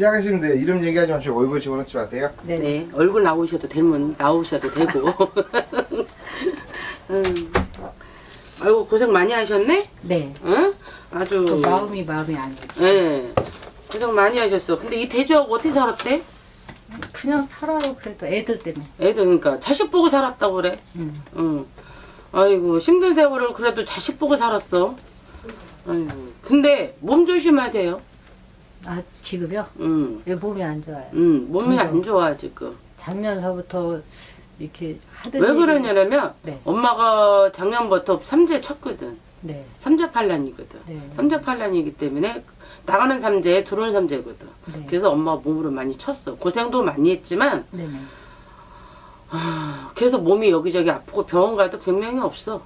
시작하시면 돼요. 이름 얘기하지 마시고 얼굴 집어넣지 마세요. 네. 네, 얼굴 나오셔도 되면 나오셔도 되고. 음. 아이고 고생 많이 하셨네. 네. 응? 아주. 그 마음이 마음이 아니지. 예. 고생 많이 하셨어. 근데 이 대주하고 어떻게 살았대? 그냥 살아요. 그래도 애들 때문에. 애들 그러니까 자식 보고 살았다고 그래. 음. 응. 아이고 힘든 세월을 그래도 자식 보고 살았어. 아이고. 근데 몸 조심하세요. 아 지금요? 응. 왜 몸이 안 좋아요? 응. 몸이? 안 좋아 지금. 작년서부터 이렇게 하던 왜 일이- 그러냐면 네. 엄마가 작년부터 삼재 쳤거든. 네. 삼재 팔란이거든. 네. 삼재 팔란이기 때문에 나가는 삼재, 들어오는 삼재거든. 네. 그래서 엄마가 몸으로 많이 쳤어. 고생도 많이 했지만 네네. 아, 그래서 몸이 여기저기 아프고 병원 가도 병명이 없어.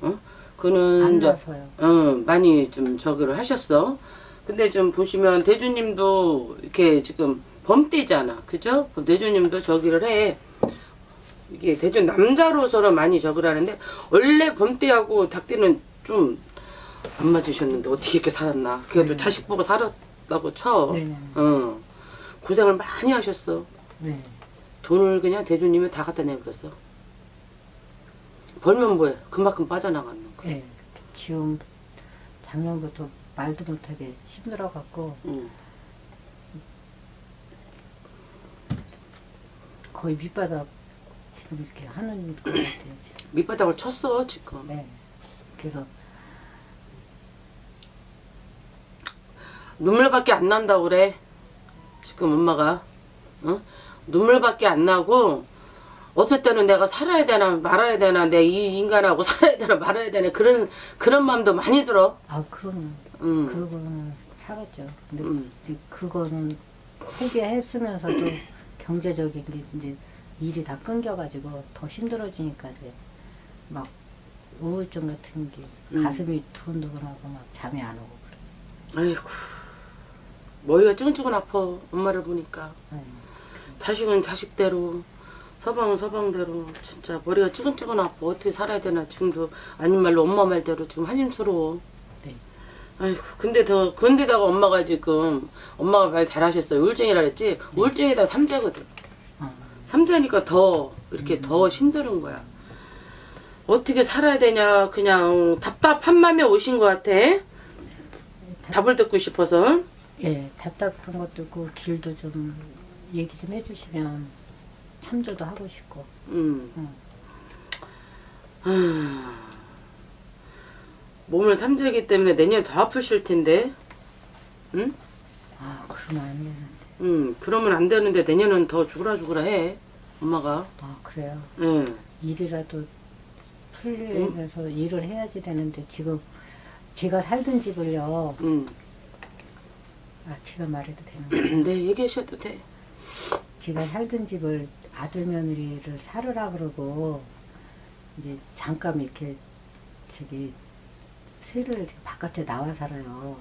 어? 그는 안 이제 나서요. 어, 많이 좀 저기를 하셨어. 근데 좀 보시면 대주님도 이렇게 지금 범띠잖아. 그죠? 대주님도 저기를 해. 이게 대주 남자로서는 많이 저기를 하는데 원래 범띠하고 닭띠는 좀 안 맞으셨는데 어떻게 이렇게 살았나. 그래도 네. 자식 보고 살았다고 쳐. 네네. 어. 고생을 많이 하셨어. 네. 돈을 그냥 대주님이 다 갖다 내버렸어. 벌면 뭐해? 그만큼 빠져나가는 거야. 네. 지금 작년부터 말도 못하게 힘들어갖고 응. 거의 밑바닥 지금 이렇게 하는 것 같아요. 지금. 밑바닥을 쳤어 지금. 네. 그래서 눈물밖에 안 난다고 그래. 지금 엄마가. 어? 눈물밖에 안 나고 어쩔 때는 내가 살아야 되나 말아야 되나 내 이 인간하고 살아야 되나 말아야 되나 그런 그런 마음도 많이 들어. 아 그러면 응. 그거는 살았죠. 근데 응. 이제 그거는 포기했으면서도 경제적인 게 이제 일이 다 끊겨가지고 더 힘들어지니까 이제 막 우울증 같은 게 음. 가슴이 두근두근하고 막 잠이 안 오고 그래. 아이고 머리가 ጭ근ጭ근 아파 엄마를 보니까 네. 자식은 자식대로 서방은 서방대로 진짜 머리가 찌근찌근 아파 어떻게 살아야 되나 지금도 아닌 말로 엄마 말대로 지금 한심스러워. 네. 아이고 근데 더 근데다가 엄마가 지금 엄마가 말 잘하셨어요. 우울증이라 그랬지? 우울증에다 삼재거든. 어. 삼재니까 더 이렇게 더 힘든 거야. 어떻게 살아야 되냐 그냥 답답한 마음에 오신 것 같아? 답을 듣고 싶어서. 예, 답답한 것도 있고 길도 좀 얘기 좀 해주시면 참조도 하고 싶고. 음. 응. 아, 몸을 삼재기 때문에 내년에 더 아프실 텐데. 응? 아, 그러면 안 되는데. 응, 그러면 안 되는데 내년은 더 죽으라 죽으라 해. 엄마가. 아, 그래요. 응. 일이라도 풀리면서 일을 해야지 되는데 지금 제가 살던 집을요. 응. 아, 제가 말해도 되는 거예요. 네, 얘기하셔도 돼. 제가 살던 집을 아들 며느리를 사르라 그러고 이제 잠깐 이렇게 저기 세를 바깥에 나와 살아요.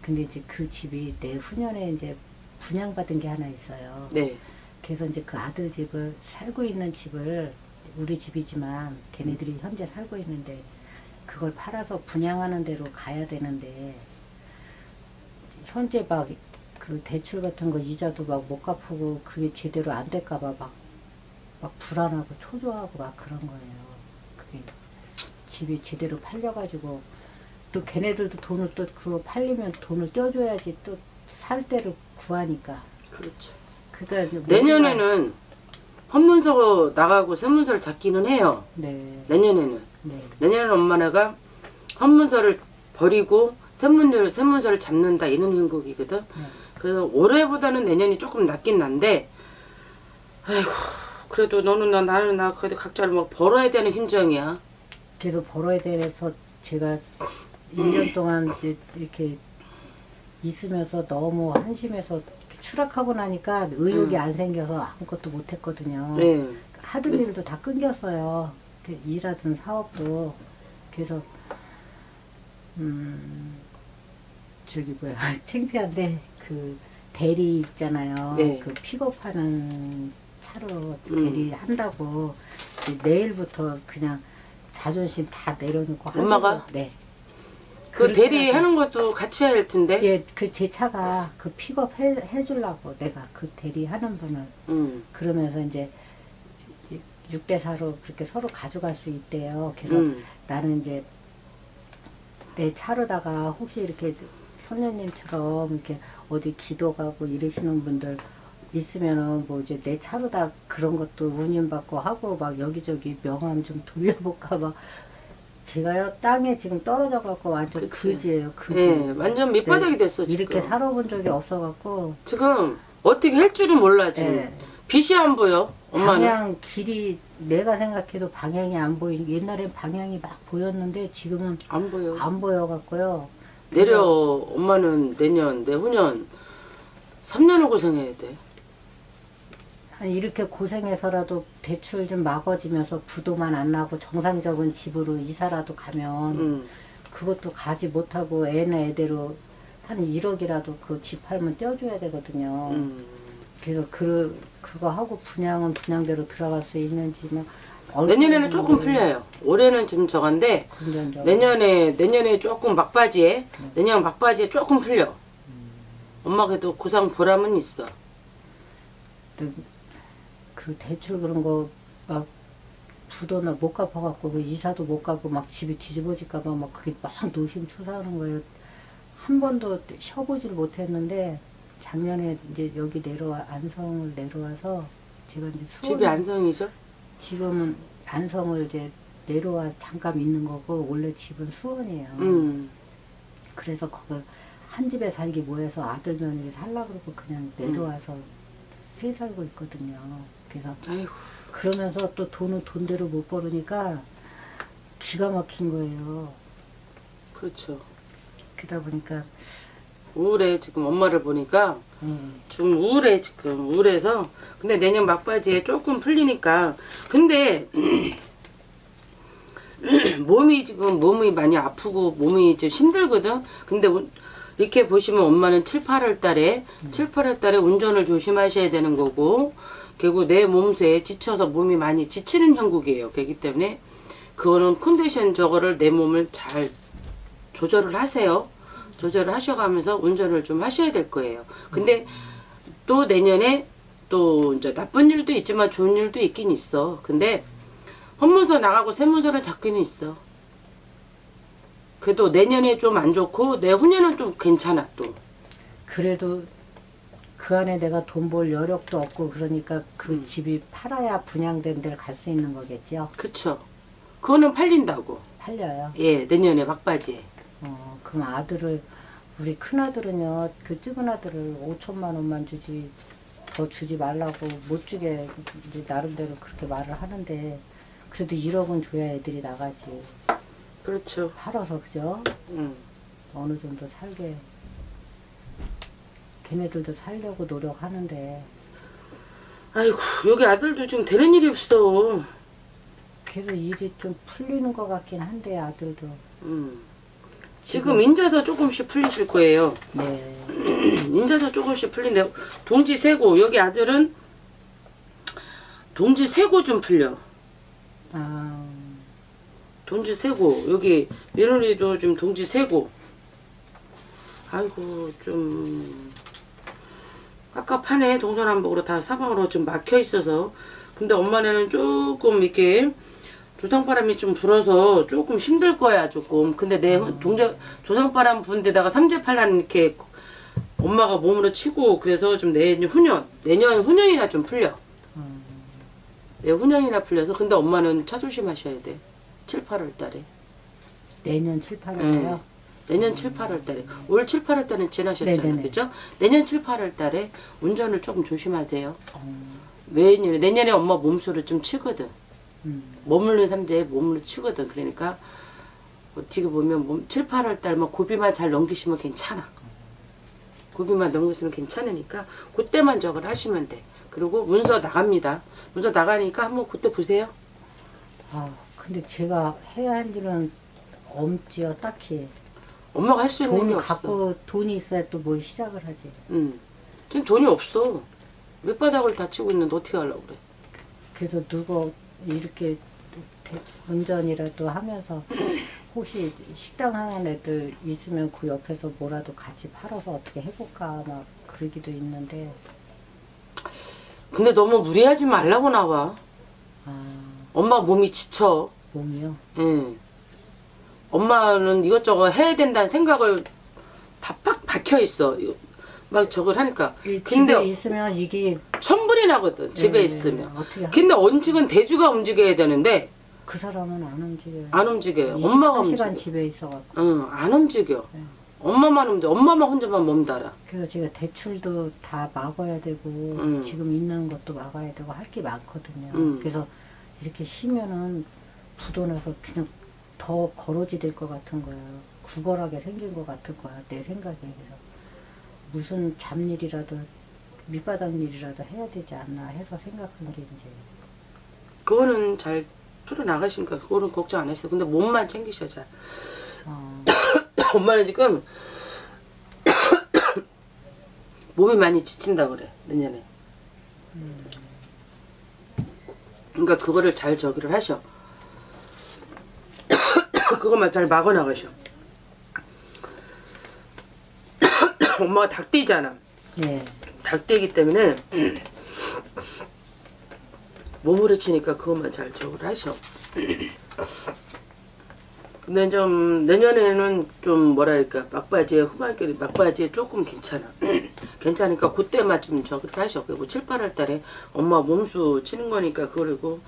근데 이제 그 집이 내 후년에 이제 분양받은 게 하나 있어요. 네. 그래서 이제 그 아들 집을 살고 있는 집을 우리 집이지만 걔네들이 현재 살고 있는데 그걸 팔아서 분양하는 대로 가야 되는데 현재 막 그 대출 같은 거 이자도 막 못 갚고 그게 제대로 안 될까 봐 막, 막 불안하고 초조하고 막 그런 거예요. 그게 집이 제대로 팔려가지고 또 걔네들도 돈을 또 그거 팔리면 돈을 떼줘야지 또 살 때를 구하니까. 그렇죠. 그러니까 내년에는 헌문서 나가고 세문서를 잡기는 해요. 네, 내년에는. 네, 내년에는 엄마네가 헌문서를 버리고 세문서를, 세문서를 잡는다 이런 행복이거든. 네. 그래서 올해보다는 내년이 조금 낫긴 난데, 아이고, 그래도 너는 나, 나는 나, 그래도 각자를 막 벌어야 되는 심정이야. 그래서 벌어야 돼서 제가 1년 동안 이렇게 있으면서 너무 한심해서 추락하고 나니까 의욕이 음. 안 생겨서 아무것도 못 했거든요. 네. 하던 네. 일도 다 끊겼어요. 그 일하던 사업도. 그래서, 음, 저기 뭐야, 창피한데, 그, 대리 있잖아요. 네. 그 픽업하는 차로 음. 대리 한다고, 이제 내일부터 그냥 자존심 다 내려놓고. 엄마가? 하려고. 네. 그 대리. 하는 것도 같이 해야 할 텐데. 예, 그 제 차가 그 픽업 해, 해주려고 내가 그 대리 하는 분을 음. 그러면서 이제 6대 4로 그렇게 서로 가져갈 수 있대요. 그래서 음. 나는 이제 내 차로다가 혹시 이렇게 손녀님처럼 이렇게 어디 기도 가고 이러시는 분들 있으면은 뭐 이제 내 차로 다 그런 것도 운임받고 하고 막 여기저기 명함 좀 돌려볼까 막 제가요 땅에 지금 떨어져 갖고 완전 그치. 그지예요 그지 예, 완전 밑바닥이 됐어 지금. 이렇게 살아본 적이 없어 갖고 지금 어떻게 할 줄은 몰라 지금. 예. 빛이 안 보여. 엄마는. 방향 길이 내가 생각해도 방향이 안 보이 옛날엔 방향이 막 보였는데 지금은 안 보여. 안 보여 갖고요 내려 엄마는 내년 내후년 3년을 고생해야 돼. 한 이렇게 고생해서라도 대출 좀 막아지면서 부도만 안 나고 정상적인 집으로 이사라도 가면 음. 그것도 가지 못하고 애는 애대로 한 1억이라도 그 집 팔면 떼어줘야 되거든요. 음. 그래서 그 그거 하고 분양은 분양대로 들어갈 수 있는지만 내년에는 조금 풀려요. 올해는 지금 저건데 내년에 내년에 조금 막바지에 내년 막바지에 조금 풀려. 엄마 그래도 고상 보람은 있어. 그 대출 그런 거 막 부도나 못 갚아갖고 그 이사도 못 가고 막 집이 뒤집어질까봐 막 그게 막 노심초사하는 거예요. 한 번도 쉬어보질 못했는데 작년에 이제 여기 내려와 안성을 내려와서 제가 이제 수원 집이 안성이죠? 지금은 안성을 이제 내려와 잠깐 있는 거고 원래 집은 수원이에요. 음. 그래서 그걸 한 집에 살기 뭐해서 아들 며느리 살라 그러고 그냥 내려와서 세 살고 있거든요. 그래서 아이고. 그러면서 또 돈은 돈대로 못 벌으니까 기가 막힌 거예요. 그렇죠. 그러다 보니까 우울해 지금 엄마를 보니까. 음, 좀 우울해 지금 우울해서. 근데 내년 막바지에 조금 풀리니까. 근데 몸이 지금 몸이 많이 아프고 몸이 좀 힘들거든? 근데 우- 이렇게 보시면 엄마는 7, 8월 달에 7, 8월 달에 운전을 조심하셔야 되는 거고 그리고 내 몸새에 지쳐서 몸이 많이 지치는 형국이에요 그렇기 때문에. 그거는 컨디션 저거를 내 몸을 잘 조절을 하세요 조절을 하셔가면서 운전을 좀 하셔야 될 거예요. 근데 또 내년에 또 이제 나쁜 일도 있지만 좋은 일도 있긴 있어. 근데 헌문서 나가고 세문서를 잡기는 있어. 그래도 내년에 좀 안 좋고 내 후년은 좀 괜찮아 또. 그래도 그 안에 내가 돈 벌 여력도 없고 그러니까 그 음. 집이 팔아야 분양된 데를 갈 수 있는 거겠죠. 그쵸. 그거는 팔린다고. 팔려요. 예, 내년에 막바지에. 어, 그럼 아들을 우리 큰 아들은요 그 작은 아들을 5천만 원만 주지 더 주지 말라고 못 주게 이제 나름대로 그렇게 말을 하는데 그래도 1억은 줘야 애들이 나가지 그렇죠. 팔아서 그죠 음. 어느 정도 살게 걔네들도 살려고 노력하는데 아이고, 여기 아들도 지금 되는 일이 없어. 그래서 일이 좀 풀리는 것 같긴 한데 아들도 음. 지금 인자서 조금씩 풀리실 거예요. 네 인자서 조금씩 풀린데 동지 세고 여기 아들은 동지 세고 좀 풀려. 아, 동지 세고 여기 며느리도 좀 동지 세고. 아이고 좀 깝깝하네 동서남북으로 다 사방으로 좀 막혀 있어서 근데 엄마네는 조금 이렇게 조상바람이 좀 불어서 조금 힘들 거야 조금 근데 내 동자 조상바람 부는 데다가 삼재팔란 이렇게 엄마가 몸으로 치고 그래서 좀 내년 후년 내년 후년이나 좀 풀려 음, 내 후년이나 풀려서 근데 엄마는 차 조심하셔야 돼 7, 8월 달에 내년 7, 8월에요 응. 내년 7, 8월 달에 올 7, 8월 달은 지나셨잖아요. 그죠? 내년 7, 8월 달에 운전을 조금 조심하세요. 어, 왜냐면 내년에 엄마 몸수를 좀 치거든. 음, 머무르는 삼재에 몸을 치거든. 그러니까 어떻게 보면 몸 7, 8월 달만 고비만 잘 넘기시면 괜찮아. 고비만 넘기시면 괜찮으니까 그때만 저걸 하시면 돼. 그리고 문서 나갑니다. 문서 나가니까 한번 그때 보세요. 아 근데 제가 해야 할 일은 없지요 딱히 엄마가 할 수 있는 돈게 없어. 갖고 돈이 있어야 또 뭘 시작을 하지. 응. 지금 돈이 없어. 밑바닥을 다치고 있는데 어떻게 하려고 그래. 그래서 누가 이렇게 대- 운전이라도 하면서 혹시 식당 하는 애들 있으면 그 옆에서 뭐라도 같이 팔아서 어떻게 해볼까 막 그러기도 있는데 근데 너무 무리하지 말라고 나와. 아 엄마 몸이 지쳐. 몸이요. 예. 엄마는 이것저것 해야 된다는 생각을 다빡 박혀 있어. 막 저걸 하니까. 이 근데 집에 있으면 이게 천불이 나거든. 집에 예, 있으면. 어떻게 하- 근데 언직은 대주가 움직여야 되는데 그 사람은 안 움직여요. 안 움직여요. 엄마가 24시간 움직여. 집에 있어갖고 응, 안 움직여. 네. 엄마만 움직여. 엄마만 혼자만 몸달아. 그래서 제가 대출도 다 막아야 되고 음. 지금 있는 것도 막아야 되고 할 게 많거든요. 음. 그래서 이렇게 쉬면은 부도 나서 그냥 더 거러지 될 것 같은 거예요. 구걸하게 생긴 것 같을 거야 내 생각에 그래서 무슨 잡일이라도 밑바닥 일이라도 해야 되지 않나 해서 생각한 게 이제 그거는 잘 풀어 나가시니까 그거는 걱정 안 했어. 근데 몸만 챙기셔 잘. 어, 엄마는 지금 몸이 많이 지친다 그래 내년에. 그러니까 그거를 잘 저기를 하셔. 그것만 잘 막아 나가셔. 엄마가 닭띠잖아. 네. 닭띠기 때문에 몸으로 치니까 그것만 잘 저기를 하셔. 근데 좀 내년에는 좀 뭐랄까 막바지에 후반기에 막바지에 조금 괜찮아. 괜찮으니까 그때만 좀 저기를 하셔. 그리고 7, 8월 달에 엄마 몸수 치는 거니까 그리고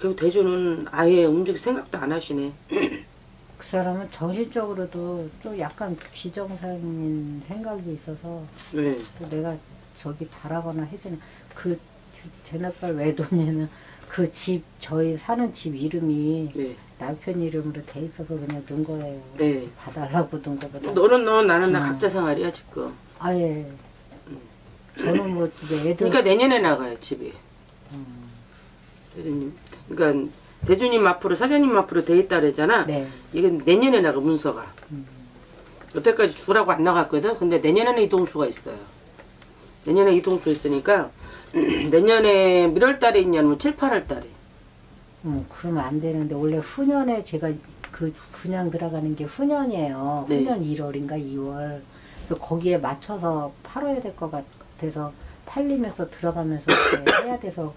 결국 대주는 아예 움직일 생각도 안 하시네. 그 사람은 정신적으로도 좀 약간 비정상인 생각이 있어서 네. 또 내가 저기 바라거나 해지는 그 제나빨 왜 도냐면 그 집 저희 사는 집 이름이 네. 남편 이름으로 돼 있어서 그냥 넣은 거예요. 네. 봐달라고 넣은 거보다. 너는 너 나는 나 음. 각자 생활이야 지금. 아예 저는 뭐 이제 애들 그러니까 내년에 나가요 집이. 음, 대주님. 그러니까 대주님 앞으로 사장님 앞으로 돼 있다 그러잖아. 네. 이게 내년에 나가 문서가. 음. 여태까지 주라고 안 나갔거든. 근데 내년에는 이동수가 있어요. 내년에 이동수 있으니까 내년에 몇월 달에 있냐면 7, 8월 달에. 음, 그러면 안 되는데 원래 후년에 제가 그 분양 들어가는 게 후년이에요. 네. 후년 1월인가 2월. 그래서 거기에 맞춰서 팔아야 될 것 같아서 팔리면서 들어가면서 해야 돼서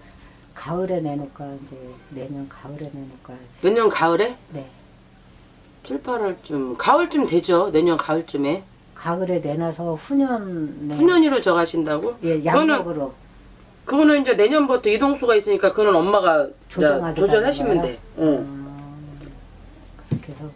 가을에 내놓을까 이제 내년 가을에 내놓을까. 내년 가을에? 네. 7, 8월쯤. 가을쯤 되죠. 내년 가을쯤에. 가을에 내놔서 후년에 후년이로 저가신다고? 예, 양력으로 그거는 이제 내년부터 이동수가 있으니까 그거는 엄마가 조정하게 조절하시면 돼. 응. 음, 그래서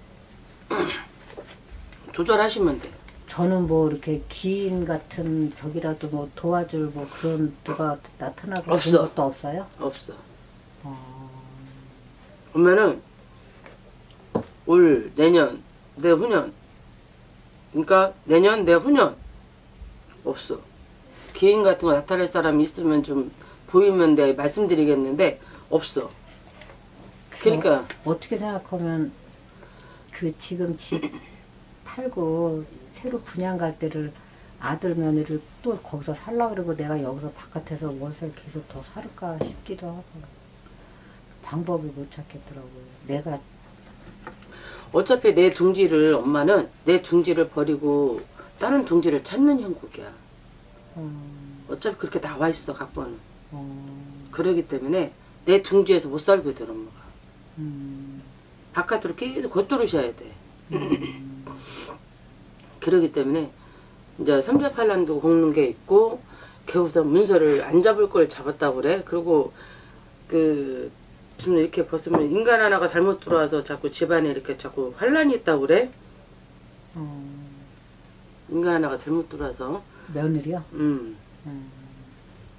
조절하시면 돼. 저는 뭐 이렇게 기인 같은 저기라도 뭐 도와줄 뭐 그런 누가 나타나고 없어. 그런 것도 없어요? 없어. 어, 그러면은 올 내년 내 후년 그러니까 내년 내후년 없어. 기인 같은 거 나타낼 사람이 있으면 좀 보이면 내 말씀드리겠는데 없어. 그러니까 어 떻게 생각하면 그 지금 집 팔고 새로 분양 갈 때를 아들 며느리를 또 거기서 살라 그러고 내가 여기서 바깥에서 월세를 계속 더 살까 싶기도 하고. 방법을 못 찾겠더라고요. 내가 어차피 내 둥지를 엄마는 내 둥지를 버리고 다른 둥지를 찾는 형국이야. 음, 어차피 그렇게 나와 있어 각본은. 어, 그러기 때문에 내 둥지에서 못 살거든 엄마가. 음, 바깥으로 계속 겉돌으셔야 돼. 음, 그러기 때문에 이제 삼자팔란도 걷는 게 있고 겨우서 문서를 안 잡을 걸 잡았다고 그래. 그리고 그 지금 이렇게 벗으면 인간 하나가 잘못 들어와서 자꾸 집안에 이렇게 자꾸 환란이 있다고 그래. 어, 인간 하나가 잘못 들어와서 며느리요? 음 음.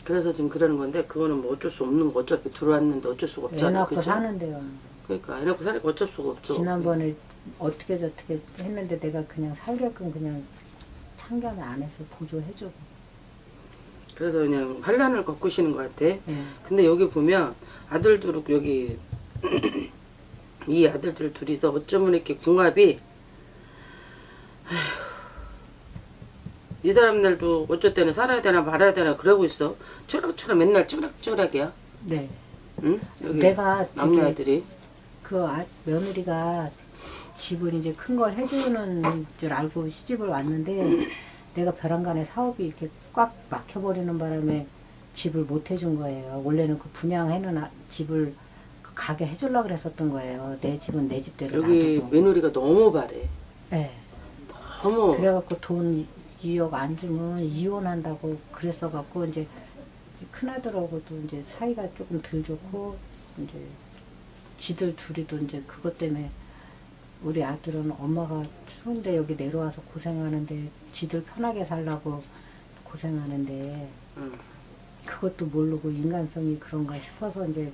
그래서 지금 그러는 건데 그거는 뭐 어쩔 수 없는 거 어차피 들어왔는데 어쩔 수가 애 없잖아. 낳고 그죠? 사는데요. 그러니까 애 낳고 사니까 어쩔 수가 없죠. 지난번에 어떻게 저떻게 했는데 내가 그냥 살게끔 그냥 참견을 안 해서 보조해주고. 그래서 그냥 환란을 겪으시는 것 같아. 예. 근데 여기 보면 아들들 여기 이 아들들 둘이서 어쩌면 이렇게 궁합이 이 사람들도 어쩔 때는 살아야 되나 말아야 되나 그러고 있어. 쩌락쩌락 맨날 쩌락쩌락이야. 네. 응? 여기 내가 막내 아들이. 그 아, 며느리가 집을 이제 큰 걸 해주는 줄 알고 시집을 왔는데 내가 벼랑간에 사업이 이렇게 꽉 막혀버리는 바람에 집을 못 해준 거예요. 원래는 그 분양해놓은 아- 집을 그 가게 해주려고 그랬었던 거예요. 내 집은 내 집대로 여기 놔두고. 며느리가 너무 바래. 네. 어머. 그래갖고 돈 2억 안 주면 이혼한다고 그랬어갖고 이제 큰아들하고도 이제 사이가 조금 덜 좋고 이제 지들 둘이도 이제 그것 때문에 우리 아들은 엄마가 추운데 여기 내려와서 고생하는데 지들 편하게 살라고 고생하는데 응. 그것도 모르고 인간성이 그런가 싶어서 이제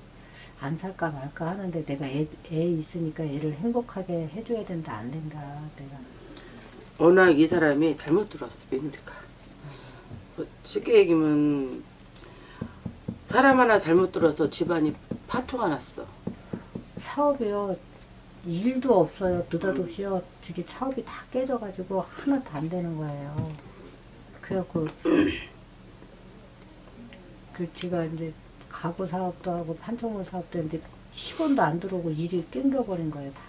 안 살까 말까 하는데 내가 애, 애 있으니까 애를 행복하게 해줘야 된다 안 된다 내가 워낙 이 사람이 잘못 들어왔어 며느리가. 뭐 쉽게 얘기하면 사람 하나 잘못 들어서 집안이 파토가 났어. 사업이요 일도 없어요 느닷없이요 저기 사업이 다 깨져가지고 하나도 안 되는 거예요 그래갖고 그 제가 이제 가구 사업도 하고 판촉물 사업도 했는데 10원도 안 들어오고 일이 땡겨버린 거예요 다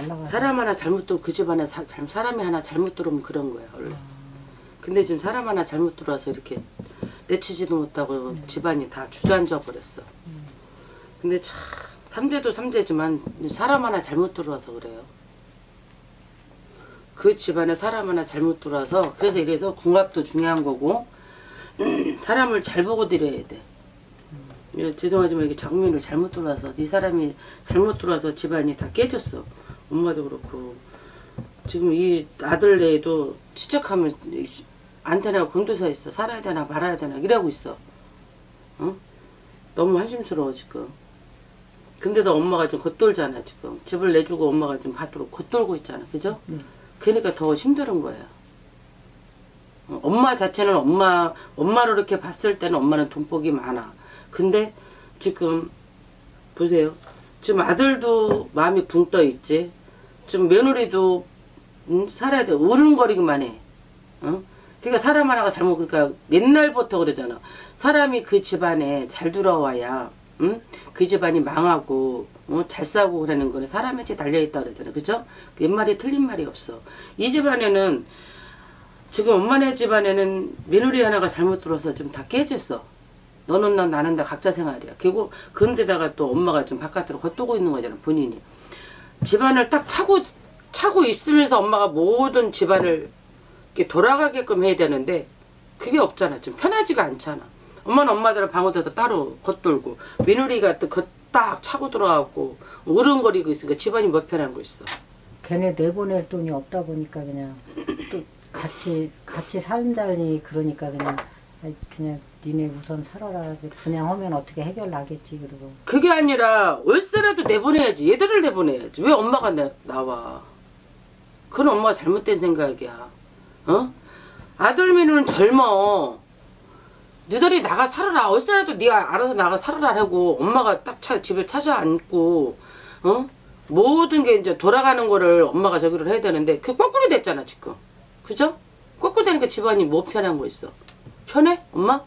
날라가서 사람 하나 잘못 들어 그 집안에 사, 잘- 사람이 하나 잘못 들어오면 그런 거야 원래. 근데 지금 사람 하나 잘못 들어와서 이렇게 내치지도 못하고 집안이 다 주저앉아 버렸어. 근데 참 삼재도 삼재지만 사람 하나 잘못 들어와서 그래요. 그 집안에 사람 하나 잘못 들어와서 그래서 이래서 궁합도 중요한 거고 사람을 잘 보고 드려야 돼. 예, 죄송하지만 이게 장면을 잘못 들어와서 이 사람이 잘못 들어와서 집안이 다 깨졌어. 엄마도 그렇고 지금 이 아들 애도 시작하면 안테나가 곤두서 있어. 살아야 되나 말아야 되나 이러고 있어. 응? 너무 한심스러워 지금. 근데도 엄마가 좀 겉돌잖아 지금. 집을 내주고 엄마가 좀 받도록 겉돌고 있잖아. 그죠? 네. 그러니까 더 힘든. 어, 엄마 자체는 엄마 엄마로 이렇게 봤을 때는 엄마는 돈복이 많아. 근데 지금 보세요. 지금 아들도 마음이 붕 떠 있지. 지금 며느리도 음, 살아야 돼. 으름거리기만 해. 어? 그러니까 사람 하나가 잘못 그러니까 옛날부터 그러잖아. 사람이 그 집안에 잘 들어와야 응? 그 집안이 망하고 어? 잘 싸고 그러는 거는 사람의 지 달려 있다 그러잖아. 그죠? 그 옛말에 틀린 말이 없어. 이 집안에는 지금 엄마네 집안에는 며느리 하나가 잘못 들어서 지금 다 깨졌어. 너는 나 나는 나 각자 생활이야. 그리고 그런데다가 또 엄마가 좀 바깥으로 겉도고 있는 거잖아 본인이. 집안을 딱 차고 차고 있으면서 엄마가 모든 집안을 이렇게 돌아가게끔 해야 되는데 그게 없잖아. 지금 편하지가 않잖아. 엄마는 엄마들 방어대도 따로 겉돌고 며느리가 또딱 차고 들어가고 으른거리고 있으니까 집안이 뭐 편한 거 있어. 걔네 내보낼 돈이 없다 보니까 그냥 또 같이 같이 살자니 그러니까 그냥 그냥 니네 우선 살아라 분양하면 어떻게 해결 나겠지 그리고 그게 아니라 월세라도 내보내야지. 얘들을 내보내야지. 왜 엄마가 내, 나와? 그건 엄마가 잘못된 생각이야. 어? 아들 며느리는 젊어. 너희들이 나가 살아라. 월세라도 네가 알아서 나가 살아라 하고 엄마가 딱 차, 집을 찾아앉고 어? 모든 게 이제 돌아가는 거를 엄마가 저기를 해야 되는데 그 거꾸로 됐잖아 지금. 그죠? 거꾸로 되니까 집안이 뭐 편한 거 있어? 편해? 엄마?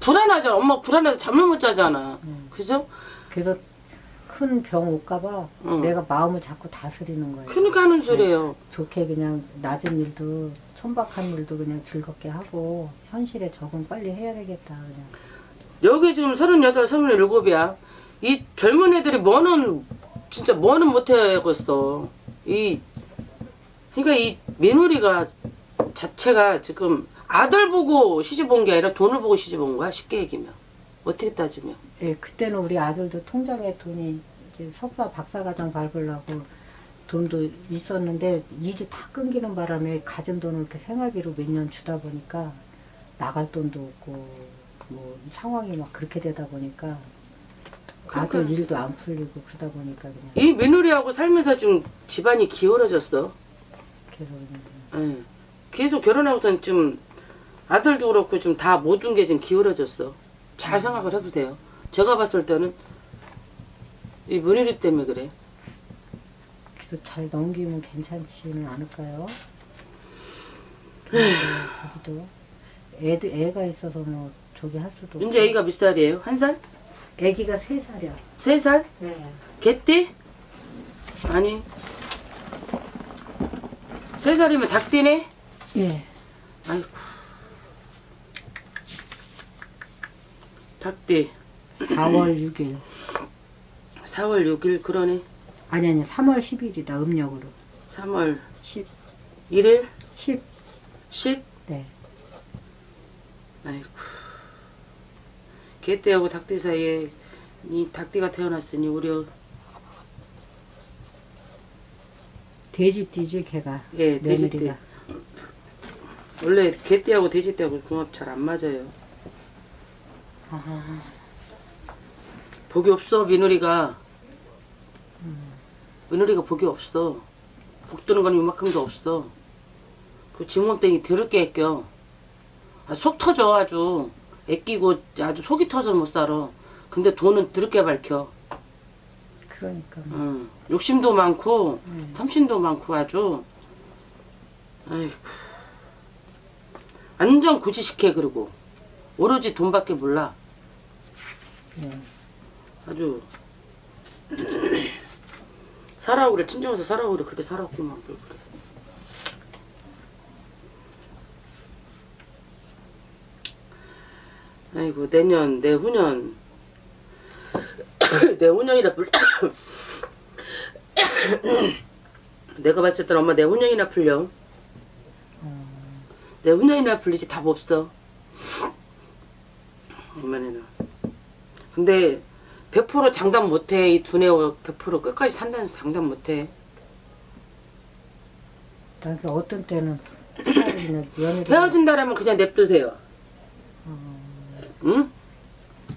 불안하잖아. 엄마 불안해서 잠을 못 자잖아. 그죠? 그래서 큰 병 올까봐 응. 내가 마음을 자꾸 다스리는 거예요. 그러니까 하는 소리예요. 좋게 그냥 낮은 일도 천박한 일도 그냥 즐겁게 하고 현실에 적응 빨리 해야 되겠다 그냥. 여기 지금 서른여덟, 서른일곱이야. 이 젊은 애들이 뭐는 진짜 뭐는 못해야겠어. 이 그러니까 이 며느리가 자체가 지금 아들 보고 시집 온 게 아니라 돈을 보고 시집 온 거야. 쉽게 얘기면 어떻게 따지면. 예, 그때는 우리 아들도 통장에 돈이 이제 석사 박사과정 밟으려고 돈도 있었는데 일이 다 끊기는 바람에 가진 돈을 이렇게 생활비로 몇 년 주다 보니까 나갈 돈도 없고 뭐 상황이 막 그렇게 되다 보니까 아들 그러니까. 일도 안 풀리고 그러다 보니까 그냥 이 며느리하고 살면서 지금 집안이 기울어졌어. 계속 예. 계속 결혼하고선 좀 아들도 그렇고 좀 다 모든 게 지금 기울어졌어. 잘 생각을 해보세요. 제가 봤을 때는 이 며느리 때문에 그래. 그래도 잘 넘기면 괜찮지는 않을까요? 저기도 애도 애가 있어서 뭐 저기 할 수도 이제 애기가 몇 살이에요? 한 살? 애기가 세 살이야. 세 살? 네. 개띠? 아니 세 살이면 닭띠네? 예. 아이고. 닭띠. 4월 6일. 4월 6일 그러네. 아니 아니 3월 10일이다 음력으로. 3월 10 1일 10. 10. 네. 아이고. 개띠하고 닭띠 사이에 이 닭띠가 태어났으니 우리 돼지띠지 걔가. 예, 돼지띠. 원래 개띠하고 돼지띠하고 궁합 잘 안 맞아요. 아하. 복이 없어 민우리가. 민우리가 복이 없어. 복 드는 건 이만큼도 없어. 그 지몬땡이 더럽게 애껴. 아, 속 터져 아주. 애끼고 아주 속이 터져 못 살아. 근데 돈은 더럽게 밝혀. 그러니까. 응. 욕심도 많고 음. 탐심도 많고 아주. 아이고. 완전 구지식해 그러고 오로지 돈밖에 몰라. 예. 아주 살아오 그래. 친정에서 살아오 그래. 그렇게 살았구만 뭘 그래 아이고 내년 내후년. 내후년이라 불 내가 봤을 땐 엄마 내후년이나 풀려. 내후년이나 풀리지 답 없어. 엄마네는 근데 100% 장담 못해. 이 두뇌 100% 끝까지 산다는 장담 못해. 그러니까 어떤 때는 헤어진다라면 그냥 냅두세요. 응?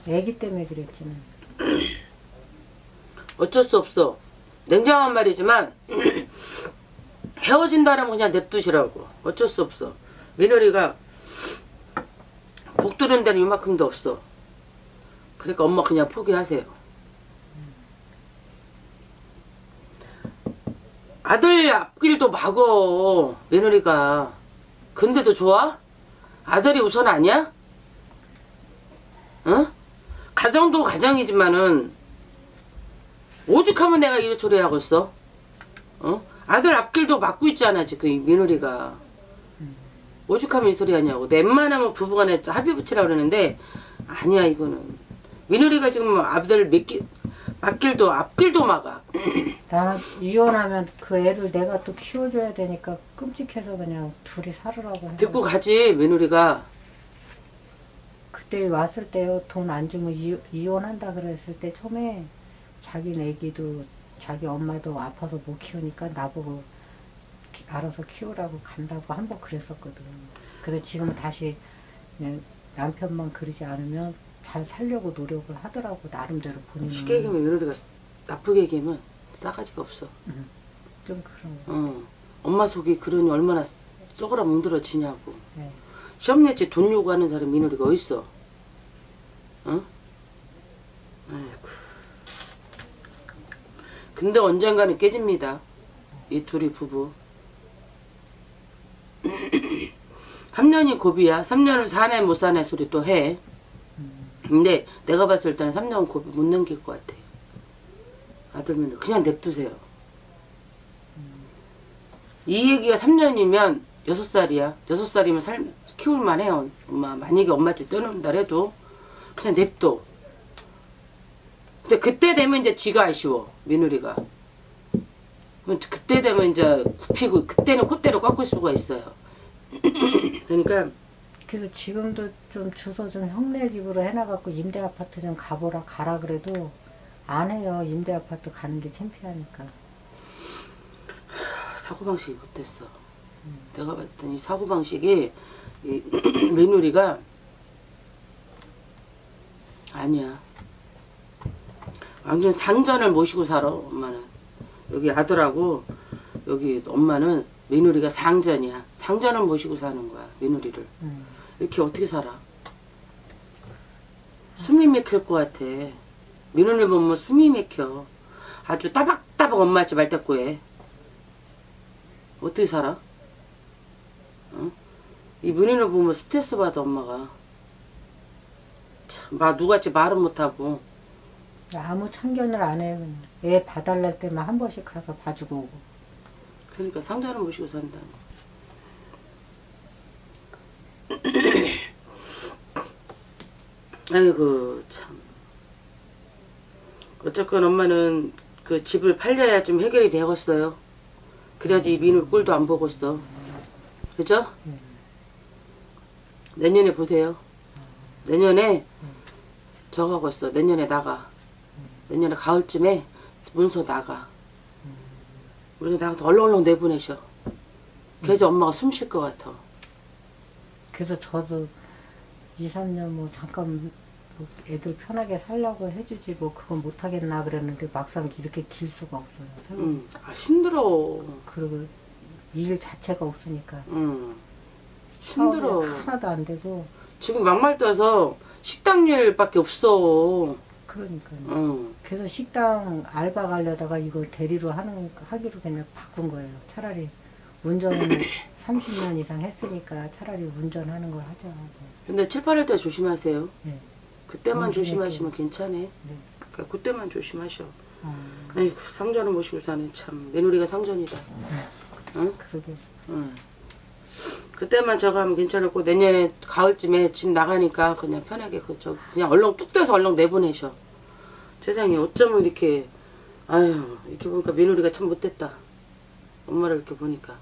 애기 때문에 그랬지만 어쩔 수 없어. 냉정한 말이지만 헤어진다라면 그냥 냅두시라고. 어쩔 수 없어. 며느리가 복 두는 데는 이만큼도 없어. 그러니까 엄마 그냥 포기하세요. 아들 앞길도 막어 며느리가 근데도 좋아? 아들이 우선 아니야? 어? 가정도 가정이지만은 오죽하면 내가 이런 소리 하고 있어? 어? 아들 앞길도 막고 있잖아 지금 이 며느리가 오죽하면 이 소리 하냐고 웬만하면 부부간에 합의 붙이라 그러는데 아니야 이거는 며느리가 지금 아들 몇길 앞길도 앞길도 막아 나는 이혼하면 그 애를 내가 또 키워줘야 되니까 끔찍해서 그냥 둘이 살으라고 해. 듣고 가지 며느리가 그때 왔을 때요 돈 안 주면 이, 이혼한다 그랬을 때 처음에 자기 애기도 자기 엄마도 아파서 못 키우니까 나보고 키- 알아서 키우라고 간다고 한 번 그랬었거든. 그래 지금 다시 남편만 그러지 않으면 잘 살려고 노력을 하더라고 나름대로 본인은 쉽게 얘기하면 며느리가 나쁘게 얘기하면 싸가지가 없어 좀 그런 거. 어. 엄마 속이 그러니 얼마나 쪼그라 뭉들어지냐고 네. 시험 냈지 돈 요구하는 사람 며느리가 어딨어 어? 아이고 근데 언젠가는 깨집니다 이 둘이 부부 3년이 고비야 3년을 사네 못 사네 소리 또 해 근데 내가 봤을 때는 3년 고비 못 넘길 것 같아 아들 며느리 그냥 냅두세요 이 얘기가 3년이면 6살이야. 6살이면 살, 키울만 해요. 엄마, 만약에 엄마 집 떠놓는다 해도 그냥 냅둬. 근데 그때 되면 이제 지가 아쉬워. 그럼 그때 되면 이제 굽히고, 그때는 콧대로 꺾을 수가 있어요. 그러니까, 그래서 지금도 좀 주소 좀 형네 집으로 해놔갖고 임대 아파트 좀 가보라 가라 그래도 안 해요. 임대 아파트 가는 게 창피하니까. 사고방식이 못됐어. 내가 봤을 때이 사고방식이, 이 며느리가, 아니야. 완전 상전을 모시고 살아, 엄마는. 여기 아들하고, 여기 엄마는 며느리가 상전이야. 상전을 모시고 사는 거야, 며느리를. 음. 이렇게 어떻게 살아? 숨이 막힐 것 같아. 며느리 보면 숨이 막혀. 아주 따박따박 엄마 집 알딱고해. 어떻게 살아? 어? 이 며느리 보면 스트레스 받아 엄마가. 참, 막 누같이 말은 못하고. 아무 참견을 안 해. 애 봐달랄 때만 한 번씩 가서 봐주고 오고. 그러니까 상자를 모시고 산다. 아이고 참. 어쨌건 엄마는 그 집을 팔려야 좀 해결이 되겠어요. 그래야지 이 민우 꼴도 안 보겠어. 그죠? 내년에 보세요. 내년에 저거 하고 있어. 내년에 나가. 내년에 가을쯤에 문서 나가. 우리가 나가서 얼렁얼렁 내보내셔. 그래서 엄마가 숨 쉴 것 같아. 그래서 저도 2, 3년 뭐 잠깐 뭐 애들 편하게 살려고 해주지 뭐 그건 못하겠나 그랬는데 막상 이렇게 길 수가 없어요. 응. 아, 힘들어. 그리고 일 자체가 없으니까 응. 힘들어. 사업이 하나도 안 되고 지금 막말 떠서 식당 일밖에 없어. 그러니까요. 응. 그래서 식당 알바 가려다가 이거 대리로 하는 하기로 그냥 바꾼 거예요. 차라리 운전을 30년 이상 했으니까 차라리 운전하는 걸 하자. 근데 7, 8일 때 조심하세요. 네. 그때만 음, 조심하시면 괜찮아. 네. 그러니까 그때만 조심하셔. 어, 아이고 상전을 모시고 사네 참 며느리가 상전이다. 응? 그러게. 응. 그때만 저거 하면 괜찮았고 내년에 가을쯤에 집 나가니까 그냥 편하게 그저 그냥 얼렁 뚝 떼서 얼렁 내보내셔. 세상에 어쩌면 이렇게 아유 이렇게 보니까 며느리가 참 못됐다. 엄마를 이렇게 보니까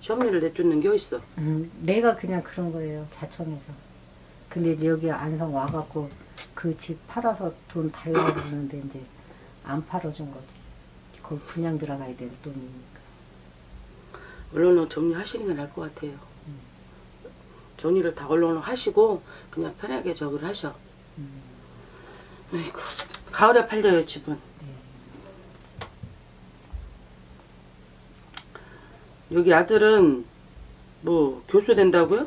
시어머니를 내쫓는 게 어딨어. 음, 내가 그냥 그런 거예요. 자청해서. 근데 이제 여기 안성 와갖고 그 집 팔아서 돈 달라고 그러는데 이제 안 팔아준 거지. 거기 분양 들어가야 될 돈이니까. 얼른 정리하시는 게 나을 것 같아요. 정리를 다 얼른 하시고 그냥 편하게 저기를 하셔. 아이고 가을에 팔려요 집은. 여기 아들은 뭐 교수 된다고요?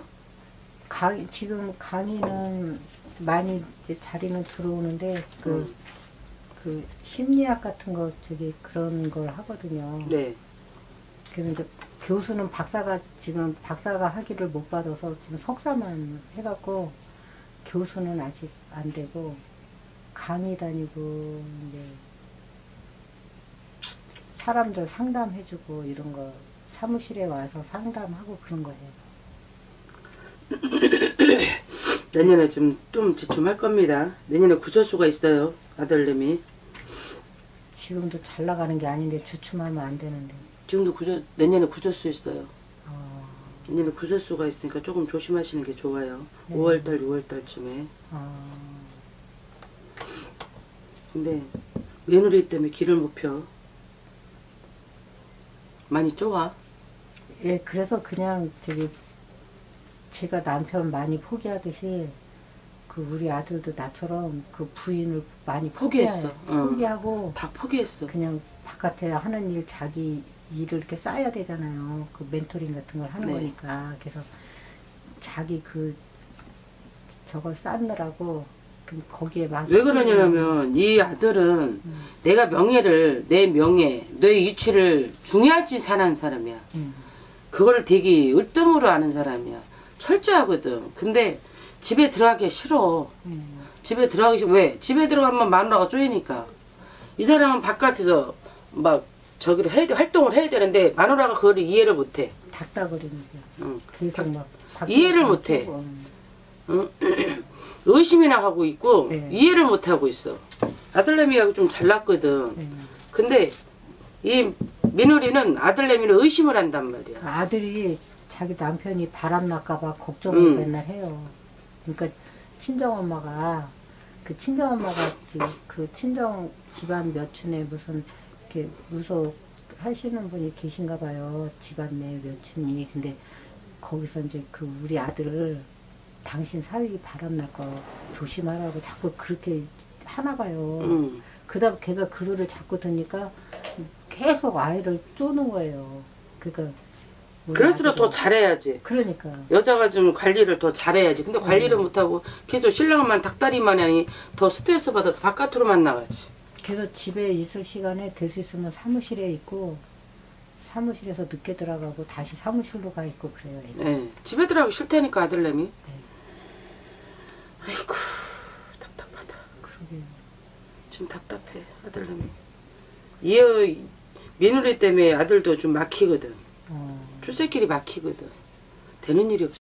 강, 지금 강의는 많이 이제 자리는 들어오는데 그, 음. 그 심리학 같은 거 저기 그런 걸 하거든요. 네. 그래서 이제 교수는 박사가 지금 박사가 학위를 못 받아서 지금 석사만 해갖고 교수는 아직 안 되고 강의 다니고 이제 사람들 상담해주고 이런 거 사무실에 와서 상담하고 그런 거예요. 내년에 좀, 좀 지춤할 겁니다. 내년에 구설수가 있어요. 아들님이. 지금도 잘 나가는 게 아닌데 주춤하면 안 되는데. 지금도 구절, 내년에 구설수 있어요. 어, 내년에 구설수가 있으니까 조금 조심하시는 게 좋아요. 네. 5월달, 6월달쯤에. 어, 근데 며느리 때문에 길을 못 펴. 많이 좁아. 예, 그래서 그냥 저기 제가 남편 많이 포기하듯이 그 우리 아들도 나처럼 그 부인을 많이 포기했어. 포기하고 다 포기했어. 그냥 바깥에 하는 일 자기 일을 이렇게 쌓아야 되잖아요. 그 멘토링 같은 걸 하는 네. 거니까 그래서 자기 그 저걸 쌓느라고 그 거기에 막왜 그러냐면 이 아들은 내가 명예를 내 명예, 내 유치를 중요하지 사는 사람이야. 음, 그거를 되게 을등으로 아는 사람이야. 철저하거든. 근데 집에 들어가기 싫어. 음, 집에 들어가기 싫어. 왜? 집에 들어가면 마누라가 쪼이니까. 이 사람은 바깥에서 막 저기를 해야 돼, 활동을 해야 되는데 마누라가 그걸 이해를 못해. 닥다거리니까 응. 계속 막 이해를 닥다거리고 못해. 음. 응? 의심이나 하고 있고 네. 이해를 못 하고 있어. 아들내미가 좀 잘났거든. 음. 근데 이 민우리는 아들내미는 의심을 한단 말이야. 그 아들이 자기 남편이 바람 날까봐 걱정을 음. 맨날 해요. 그러니까 친정 엄마가 그 친정 엄마가 그 친정 집안 몇 층에 무슨 이렇게 무속 하시는 분이 계신가 봐요. 집안 내몇 층이. 근데 거기서 이제 그 우리 아들을 당신 사위 바람 날 거 조심하라고 자꾸 그렇게 하나 봐요. 응. 그다음 걔가 그 소리를 자꾸 듣니까 계속 아이를 쪼는 거예요. 그러니까 그럴수록 더 잘해야지. 그러니까 여자가 좀 관리를 더 잘해야지. 근데 관리를 음. 못하고 계속 신랑만 닭다리만 하니 더 스트레스 받아서 바깥으로만 나가지. 그래서 집에 있을 시간에 될 수 있으면 사무실에 있고 사무실에서 늦게 들어가고 다시 사무실로 가 있고 그래요. 애들. 예. 집에 들어가기 싫다니까 아들내미. 아이고 답답하다. 그러게. 좀 답답해 아들내미. 이 며느리 때문에 아들도 좀 막히거든. 출세길이 막히거든. 되는 일이 없어.